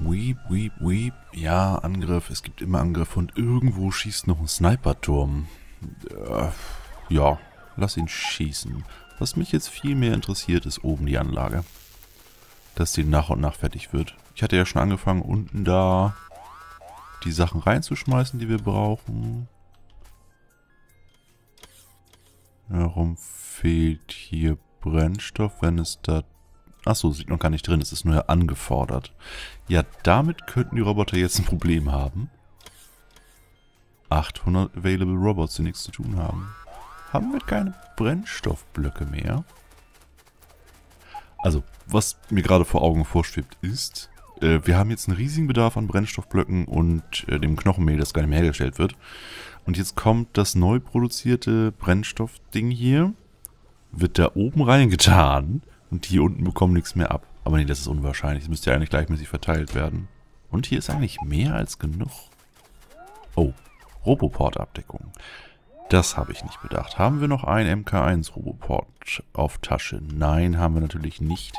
Weep, weep, weep. Ja, Angriff. Es gibt immer Angriff und irgendwo schießt noch ein Sniperturm. Äh, ja, lass ihn schießen. Was mich jetzt viel mehr interessiert, ist oben die Anlage. Dass die nach und nach fertig wird. Ich hatte ja schon angefangen, unten da die Sachen reinzuschmeißen, die wir brauchen. Warum fehlt hier Brennstoff, wenn es da... Achso, sieht noch gar nicht drin, es ist nur angefordert. Ja, damit könnten die Roboter jetzt ein Problem haben. 800 Available Robots, die nichts zu tun haben. Haben wir keine Brennstoffblöcke mehr? Also, was mir gerade vor Augen vorschwebt ist, äh, wir haben jetzt einen riesigen Bedarf an Brennstoffblöcken und äh, dem Knochenmehl, das gar nicht mehr hergestellt wird. Und jetzt kommt das neu produzierte Brennstoffding hier, wird da oben reingetan und hier unten bekommen nichts mehr ab. Aber nee, das ist unwahrscheinlich. Das müsste ja eigentlich gleichmäßig verteilt werden. Und hier ist eigentlich mehr als genug. Oh, Roboport-Abdeckung. Das habe ich nicht bedacht. Haben wir noch ein MK1 Roboport auf Tasche? Nein, haben wir natürlich nicht.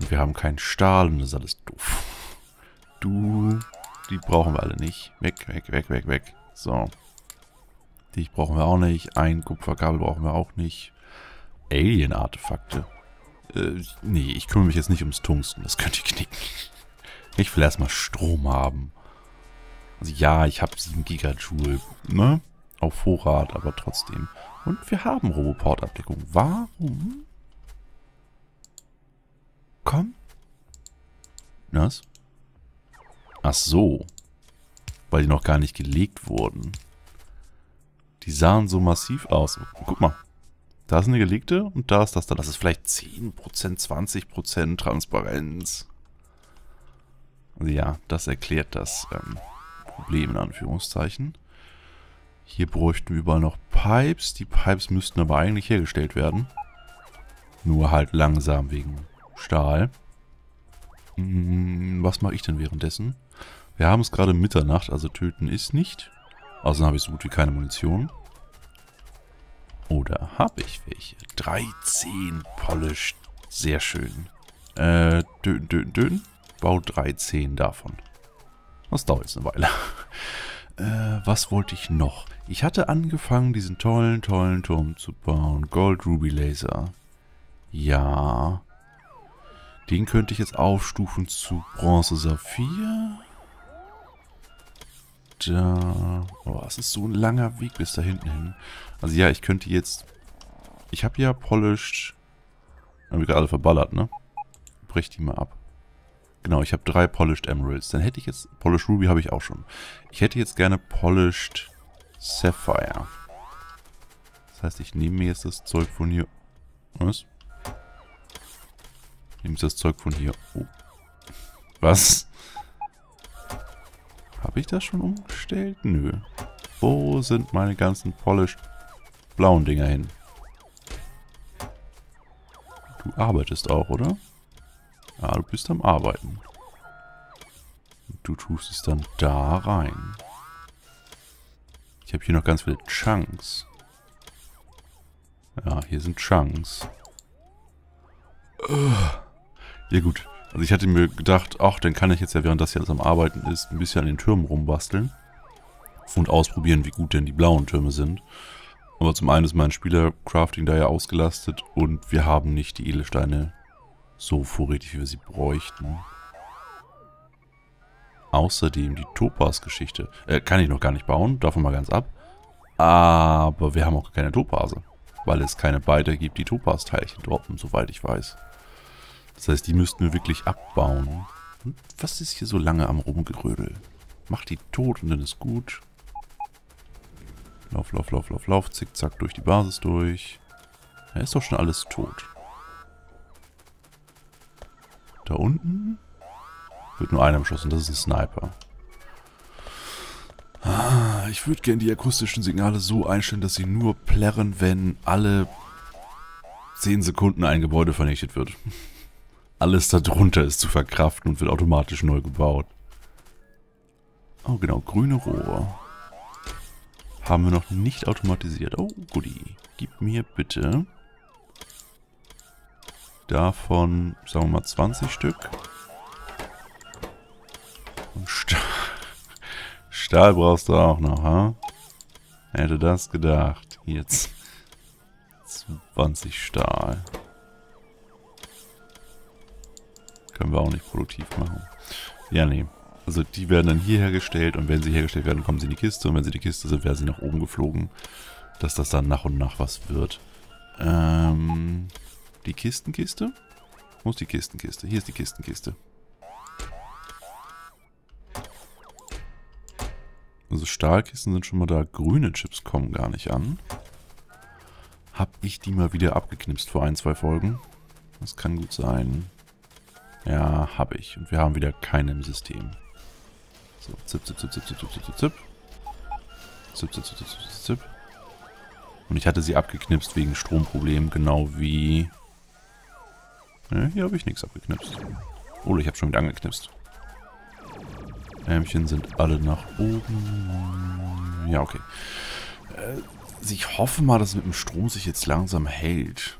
Und wir haben keinen Stahl und das ist alles doof. Du, die brauchen wir alle nicht. Weg, weg, weg, weg, weg. So. Die brauchen wir auch nicht. Ein Kupferkabel brauchen wir auch nicht. Alien-Artefakte. Äh, nee, ich kümmere mich jetzt nicht ums Tungsten. Das könnte ich knicken. Ich will erstmal Strom haben. Also ja, ich habe 7 Gigajoule, ne? Auf Vorrat, aber trotzdem. Und wir haben Roboport-Abdeckung. Warum? Komm. Was? Ach so. Weil die noch gar nicht gelegt wurden. Die sahen so massiv aus. Guck mal. Da ist eine gelegte und da ist das da. Das ist vielleicht 10%, 20% Transparenz. Also ja, das erklärt das ähm, Problem in Anführungszeichen. Hier bräuchten wir überall noch Pipes. Die Pipes müssten aber eigentlich hergestellt werden. Nur halt langsam wegen Stahl. Hm, was mache ich denn währenddessen? Wir haben es gerade Mitternacht, also töten ist nicht. Außerdem habe ich so gut wie keine Munition. Oder habe ich welche? 13 Polished. Sehr schön. Äh, dön, dön, dön. Bau 13 davon. Das dauert jetzt eine Weile. äh, was wollte ich noch? Ich hatte angefangen, diesen tollen, tollen Turm zu bauen. Gold Ruby Laser. Ja. Den könnte ich jetzt aufstufen zu Bronze Saphir. Da. Oh, es ist so ein langer Weg bis da hinten hin. Also ja, ich könnte jetzt... Ich habe ja Polished... Haben wir gerade verballert, ne? Brech die mal ab. Genau, ich habe drei Polished Emeralds. Dann hätte ich jetzt... Polished Ruby habe ich auch schon. Ich hätte jetzt gerne Polished Sapphire. Das heißt, ich nehme mir jetzt das Zeug von hier... Was? Nehme ich das Zeug von hier... Oh. Was? Habe ich das schon umgestellt? Nö. Wo sind meine ganzen polished blauen Dinger hin? Du arbeitest auch, oder? Ja, du bist am Arbeiten. du tust es dann da rein. Ich habe hier noch ganz viele Chunks. Ja, hier sind Chunks. Ja gut, also ich hatte mir gedacht, ach, dann kann ich jetzt ja, während das hier alles am Arbeiten ist, ein bisschen an den Türmen rumbasteln. Und ausprobieren, wie gut denn die blauen Türme sind. Aber zum einen ist mein Spieler-Crafting da ja ausgelastet und wir haben nicht die Edelsteine so vorrätig, wie wir sie bräuchten. Außerdem die Topaz-Geschichte. Äh, kann ich noch gar nicht bauen, davon mal ganz ab. Aber wir haben auch keine Topase. Weil es keine Beiter gibt, die Topaz-Teilchen droppen, soweit ich weiß. Das heißt, die müssten wir wirklich abbauen. Und was ist hier so lange am Rumgerödel? Mach die tot und dann ist gut. Lauf, lauf, lauf, lauf, lauf. Zickzack durch die Basis durch. Da ist doch schon alles tot. Da unten wird nur einer beschossen. Das ist ein Sniper. Ah, ich würde gerne die akustischen Signale so einstellen, dass sie nur plärren, wenn alle 10 Sekunden ein Gebäude vernichtet wird. Alles darunter ist zu verkraften und wird automatisch neu gebaut. Oh genau, grüne Rohre. Haben wir noch nicht automatisiert. Oh, goodie. Gib mir bitte davon, sagen wir mal, 20 Stück. Und Stahl, Stahl brauchst du auch noch, ha? Hätte das gedacht. Jetzt 20 Stahl. Können wir auch nicht produktiv machen. Ja, nee. Also die werden dann hier hergestellt und wenn sie hergestellt werden, kommen sie in die Kiste und wenn sie in die Kiste sind, werden sie nach oben geflogen, dass das dann nach und nach was wird. Ähm, die Kistenkiste? Wo ist die Kistenkiste? Hier ist die Kistenkiste. Also Stahlkisten sind schon mal da. Grüne Chips kommen gar nicht an. Hab ich die mal wieder abgeknipst vor ein, zwei Folgen? Das kann gut sein. Ja, habe ich. Und wir haben wieder keine im System. So, zip, zip, zip, zip, zip, zip, zip, zip. Zip, zip, zip, zip, zip, zip. Und ich hatte sie abgeknipst wegen Stromproblemen, genau wie... Ne, hier habe ich nichts abgeknipst. Oder ich habe schon wieder angeknipst. Ärmchen sind alle nach oben. Ja, okay. Äh, ich hoffe mal, dass mit dem Strom sich jetzt langsam hält.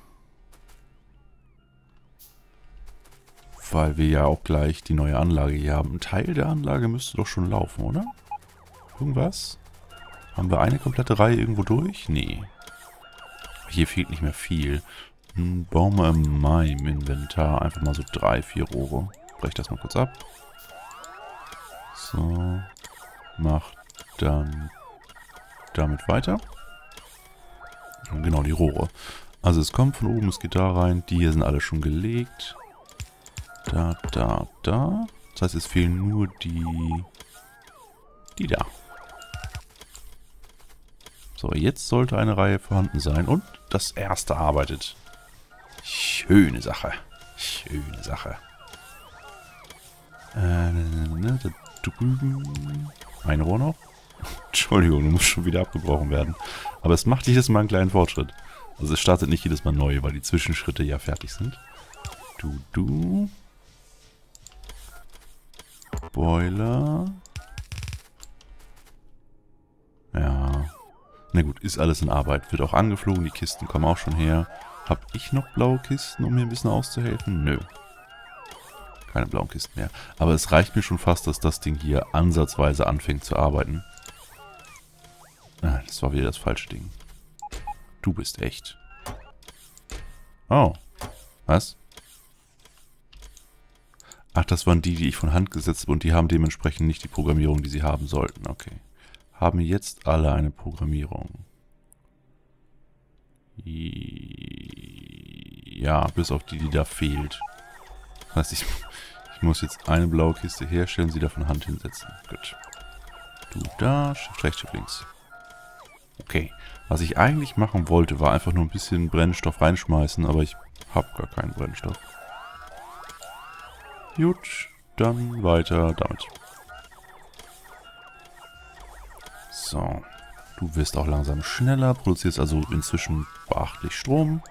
Weil wir ja auch gleich die neue Anlage hier haben. Ein Teil der Anlage müsste doch schon laufen, oder? Irgendwas? Haben wir eine komplette Reihe irgendwo durch? Nee. Hier fehlt nicht mehr viel. Hm, bauen wir in meinem Inventar einfach mal so drei, vier Rohre. Brech das mal kurz ab. So. Mach dann damit weiter. Genau, die Rohre. Also es kommt von oben, es geht da rein. Die hier sind alle schon gelegt. Da, da, da. Das heißt, es fehlen nur die... Die da. So, jetzt sollte eine Reihe vorhanden sein. Und das erste arbeitet. Schöne Sache. Schöne Sache. Äh, ne, ne, ne, da drüben. Ein Rohr noch. Entschuldigung, du musst schon wieder abgebrochen werden. Aber es macht jedes Mal einen kleinen Fortschritt. Also es startet nicht jedes Mal neu, weil die Zwischenschritte ja fertig sind. Du, du. Boiler. Ja. Na gut, ist alles in Arbeit. Wird auch angeflogen, die Kisten kommen auch schon her. Hab ich noch blaue Kisten, um mir ein bisschen auszuhelfen? Nö. Keine blauen Kisten mehr. Aber es reicht mir schon fast, dass das Ding hier ansatzweise anfängt zu arbeiten. Ah, das war wieder das falsche Ding. Du bist echt. Oh. Was? Ach, das waren die, die ich von Hand gesetzt habe und die haben dementsprechend nicht die Programmierung, die sie haben sollten. Okay. Haben jetzt alle eine Programmierung. Ja, bis auf die, die da fehlt. Das heißt, ich, ich muss jetzt eine blaue Kiste herstellen, sie da von Hand hinsetzen. Gut. Du da, Shift rechts, Shift links. Okay. Was ich eigentlich machen wollte, war einfach nur ein bisschen Brennstoff reinschmeißen, aber ich habe gar keinen Brennstoff. Gut, dann weiter damit. So. Du wirst auch langsam schneller, produzierst also inzwischen beachtlich Strom.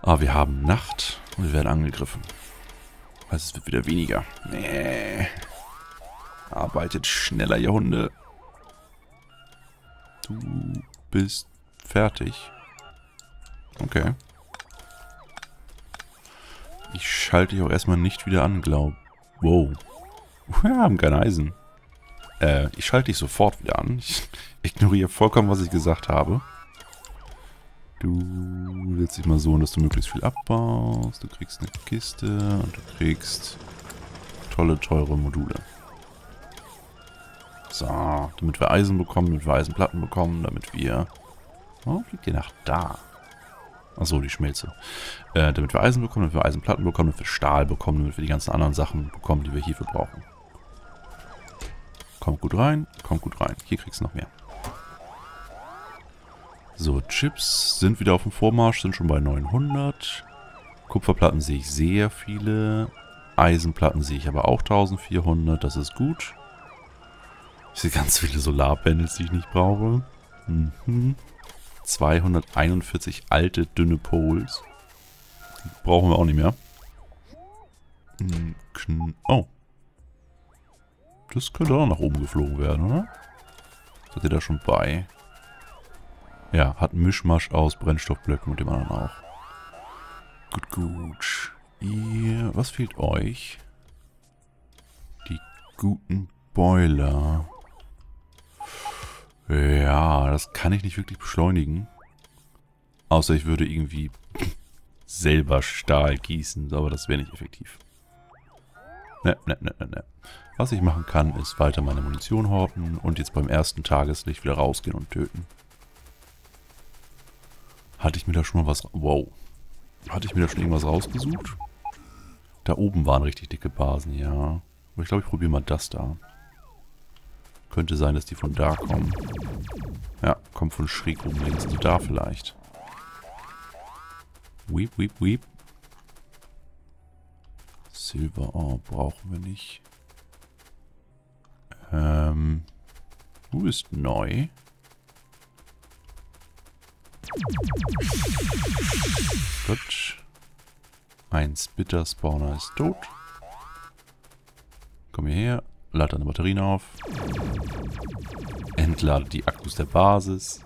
Aber wir haben Nacht und wir werden angegriffen. Also es wird wieder weniger. Nee. Arbeitet schneller, ihr Hunde. Du bist fertig. Okay. Ich schalte dich auch erstmal nicht wieder an, glaub. Wow. Wir haben kein Eisen. Äh, ich schalte dich sofort wieder an. Ich ignoriere vollkommen, was ich gesagt habe. Du setzt dich mal so, dass du möglichst viel abbaust. Du kriegst eine Kiste und du kriegst tolle, teure Module. So, damit wir Eisen bekommen, damit wir Eisenplatten bekommen, damit wir... Oh, fliegt ihr nach da? Achso, die Schmelze. Äh, damit wir Eisen bekommen, damit wir Eisenplatten bekommen, damit wir Stahl bekommen, damit wir die ganzen anderen Sachen bekommen, die wir hierfür brauchen. Kommt gut rein, kommt gut rein. Hier kriegst du noch mehr. So, Chips sind wieder auf dem Vormarsch, sind schon bei 900. Kupferplatten sehe ich sehr viele. Eisenplatten sehe ich aber auch 1400, das ist gut. Ich sehe ganz viele Solarpanels, die ich nicht brauche. Mhm. 241 alte, dünne Poles. Brauchen wir auch nicht mehr. Oh. Das könnte auch nach oben geflogen werden, oder? Seid ihr da schon bei? Ja, hat Mischmasch aus Brennstoffblöcken und dem anderen auch. Gut, gut. Ihr, was fehlt euch? Die guten Boiler. Ja, das kann ich nicht wirklich beschleunigen. Außer ich würde irgendwie selber Stahl gießen, aber das wäre nicht effektiv. Ne, ne, ne, ne, ne. Was ich machen kann, ist weiter meine Munition horten und jetzt beim ersten Tageslicht wieder rausgehen und töten. Hatte ich mir da schon mal was... Wow. Hatte ich mir da schon irgendwas rausgesucht? Da oben waren richtig dicke Basen, ja. Aber ich glaube, ich probiere mal das da. Könnte sein, dass die von da kommen. Ja, kommt von schräg oben links. Also da vielleicht. Weep, weep, weep. Silver Ore brauchen wir nicht. Ähm. Du bist neu. Gut. Ein Spitter-Spawner ist tot. Komm hierher. Lade deine Batterien auf. Entlade die Akkus der Basis.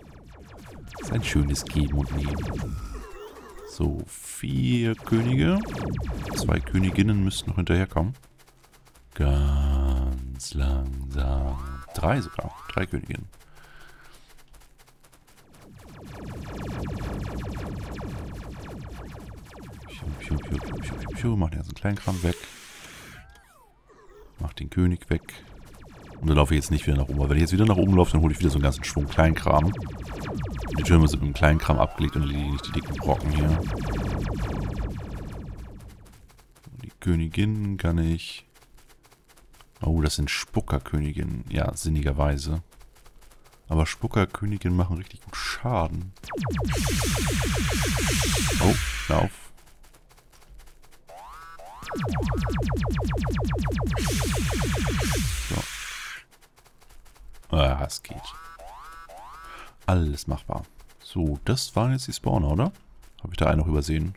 Das ist ein schönes Geben und Nehmen. So, vier Könige. Zwei Königinnen müssten noch hinterherkommen. Ganz langsam. Drei sogar. Drei Königinnen. Piu, piu, piu, piu, piu, piu. Mach den ganzen Kleinkram weg. Mach den König weg. Und dann laufe ich jetzt nicht wieder nach oben. Weil wenn ich jetzt wieder nach oben laufe, dann hole ich wieder so einen ganzen Schwung Kleinkram. Die Türme sind mit dem Kleinkram abgelegt und erledigen nicht die dicken Brocken hier. Die Königin kann ich... Oh, das sind Spuckerköniginnen. Ja, sinnigerweise. Aber Spuckerköniginnen machen richtig gut Schaden. Oh, lauf. So. Ah, es geht. Alles machbar. So, das waren jetzt die Spawner, oder? Habe ich da einen noch übersehen?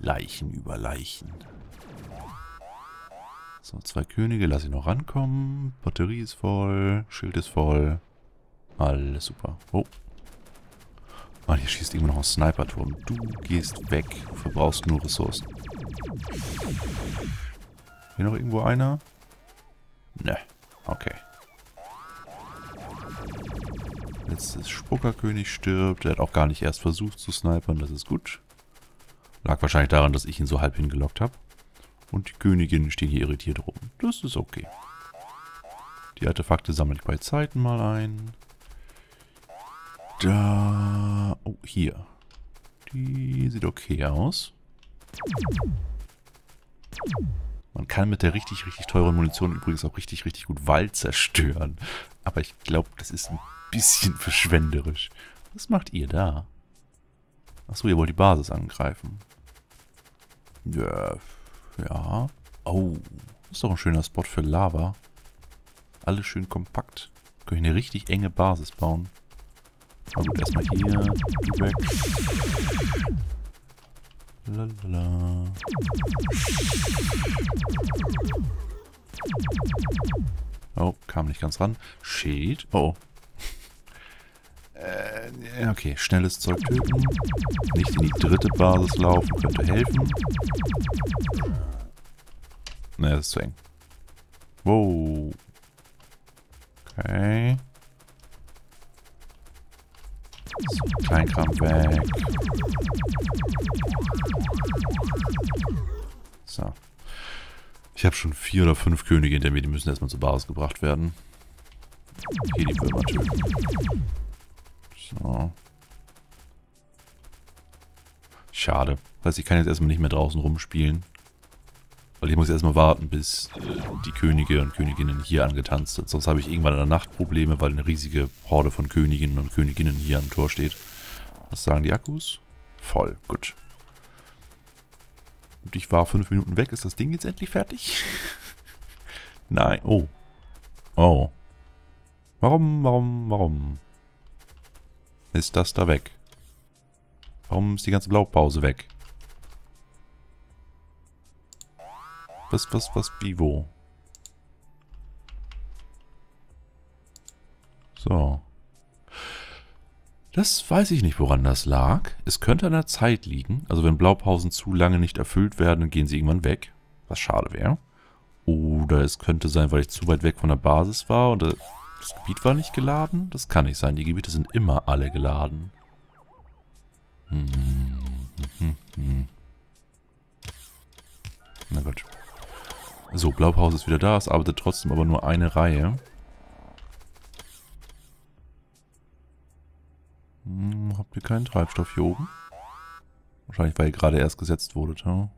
Leichen über Leichen. So, zwei Könige lasse ich noch rankommen. Batterie ist voll. Schild ist voll. Alles super. Oh. Ah, hier schießt irgendwo noch ein Sniper-Turm. Du gehst weg. Du verbrauchst nur Ressourcen. Hier noch irgendwo einer? Ne. Okay. Letztes Spuckerkönig stirbt. Der hat auch gar nicht erst versucht zu snipern. Das ist gut. Lag wahrscheinlich daran, dass ich ihn so halb hingelockt habe. Und die Königinnen stehen hier irritiert rum. Das ist okay. Die Artefakte sammle ich bei Zeiten mal ein. Da... Oh, hier. Die sieht okay aus. Man kann mit der richtig, richtig teuren Munition übrigens auch richtig, richtig gut Wald zerstören. Aber ich glaube, das ist ein bisschen verschwenderisch. Was macht ihr da? Achso, ihr wollt die Basis angreifen. Ja, ja. Oh, das ist doch ein schöner Spot für Lava. Alles schön kompakt. Können ich eine richtig enge Basis bauen. Gut, erstmal hier. Weg. Lalala. Oh, kam nicht ganz ran. Shade. Oh. Äh, okay, schnelles Zeug töten. Nicht in die dritte Basis laufen, könnte helfen. Ne, das ist zu eng. Wow. Okay. Kleinkram weg. So. Ich habe schon vier oder fünf Könige hinter mir, die müssen erstmal zur Basis gebracht werden. Hier die Würmer töten. So. Schade. Weiß ich kann jetzt erstmal nicht mehr draußen rumspielen. Weil ich muss erstmal warten, bis äh, die Könige und Königinnen hier angetanzt sind. Sonst habe ich irgendwann in der Nacht Probleme, weil eine riesige Horde von Königinnen und Königinnen hier am Tor steht. Was sagen die Akkus? Voll, gut. Und ich war fünf Minuten weg. Ist das Ding jetzt endlich fertig? Nein. Oh. Oh. Warum, warum, warum? Ist das da weg? Warum ist die ganze Blaupause weg? Was, was, was, wie, wo? So. Das weiß ich nicht, woran das lag. Es könnte an der Zeit liegen. Also wenn Blaupausen zu lange nicht erfüllt werden, dann gehen sie irgendwann weg. Was schade wäre. Oder es könnte sein, weil ich zu weit weg von der Basis war und das Gebiet war nicht geladen. Das kann nicht sein. Die Gebiete sind immer alle geladen. Hm, hm, hm, Na gut. So, Blaupause ist wieder da. Es arbeitet trotzdem aber nur eine Reihe. Hm, habt ihr keinen Treibstoff hier oben? Wahrscheinlich, weil ihr gerade erst gesetzt wurdet, ja?